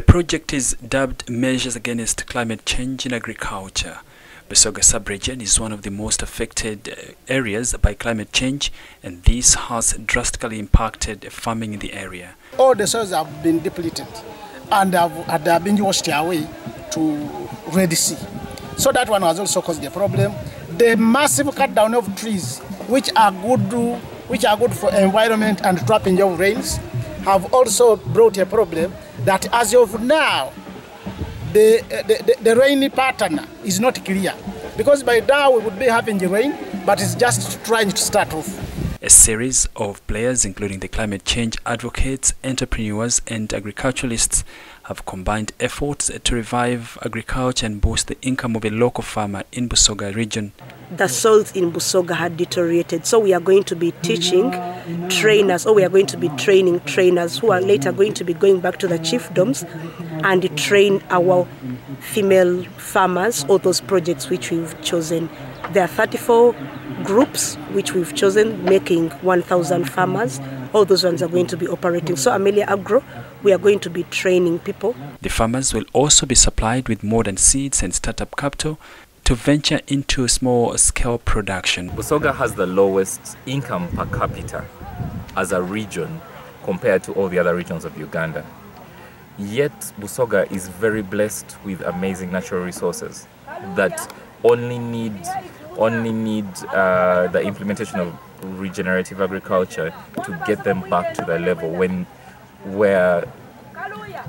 The project is dubbed Measures Against Climate Change in Agriculture. Busoga sub-region is one of the most affected uh, areas by climate change and this has drastically impacted farming in the area. All the soils have been depleted and have, and have been washed away to Red Sea. So that one has also caused the problem. The massive cut down of trees, which are good, which are good for environment and trapping of rains, have also brought a problem that as of now, the, the, the, the rainy pattern is not clear. Because by now we would be having the rain, but it's just trying to start off. A series of players, including the climate change advocates, entrepreneurs, and agriculturalists, have combined efforts to revive agriculture and boost the income of a local farmer in Busoga region. The soils in Busoga had deteriorated, so we are going to be teaching trainers, or we are going to be training trainers who are later going to be going back to the chiefdoms and train our female farmers or those projects which we've chosen. There are 34 groups which we've chosen, making 1,000 farmers. All those ones are going to be operating. So Amelia Agro, we are going to be training people. The farmers will also be supplied with modern seeds and startup capital to venture into small scale production. Busoga has the lowest income per capita as a region compared to all the other regions of Uganda. Yet Busoga is very blessed with amazing natural resources that only need only need uh, the implementation of regenerative agriculture to get them back to the level when where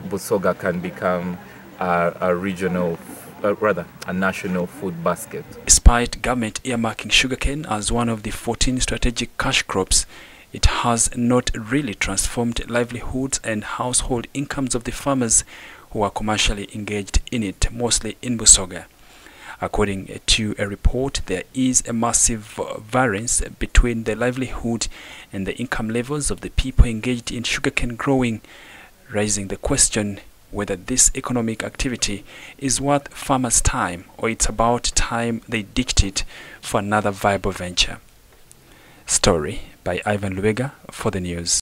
Busoga can become a, a regional uh, rather a national food basket. Despite government earmarking sugarcane as one of the 14 strategic cash crops, it has not really transformed livelihoods and household incomes of the farmers who are commercially engaged in it, mostly in Busoga. According to a report, there is a massive variance between the livelihood and the income levels of the people engaged in sugarcane growing, raising the question whether this economic activity is worth farmers' time or it's about time they ditched it for another viable venture. Story by Ivan Luega for the news.